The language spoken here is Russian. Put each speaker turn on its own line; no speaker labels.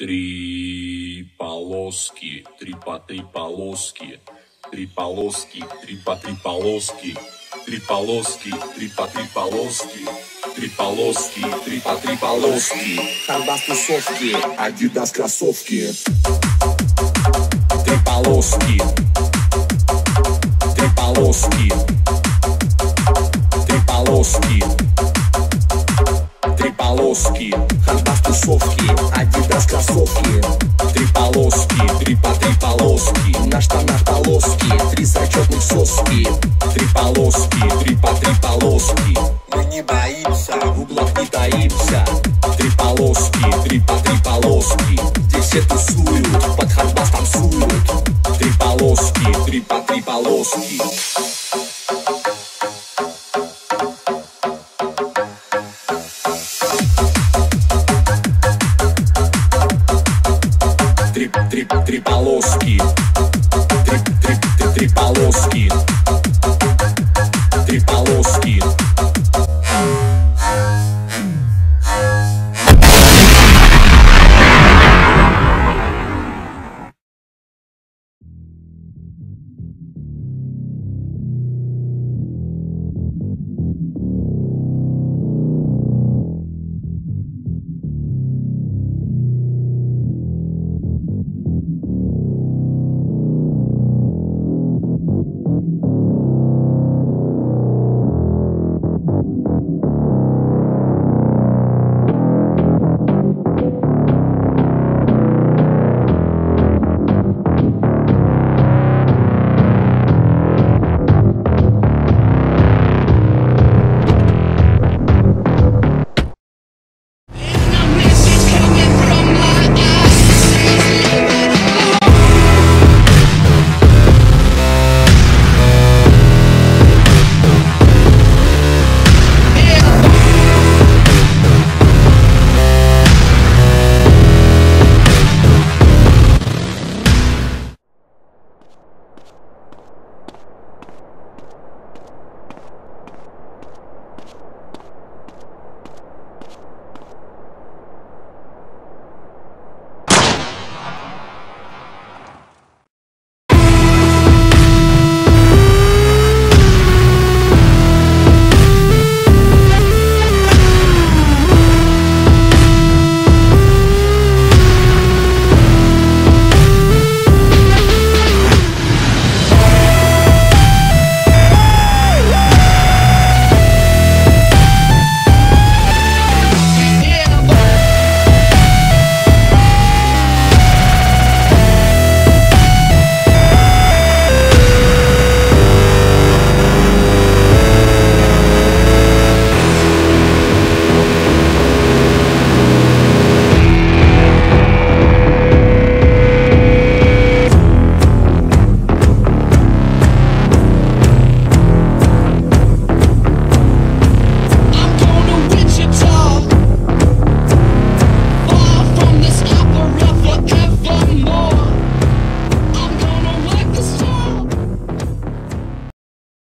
Три полоски, три по три полоски, три полоски, три по три полоски, три полоски, три по три полоски, три полоски, три по три полоски.
Хардас тусовки, Адидас кроссовки.
Три полоски, три полоски, три полоски, три полоски.
Тусовки, Адидас кроссовки.
Три полоски, три по три полоски,
На штанах полоски, три зачетных соски.
три полоски, три по три полоски,
Мы не боимся, в углах не таимся.
три полоски, три по три полоски,
Здесь все тусуют, под хардбас танцуют.
три полоски, три по три полоски. full speed.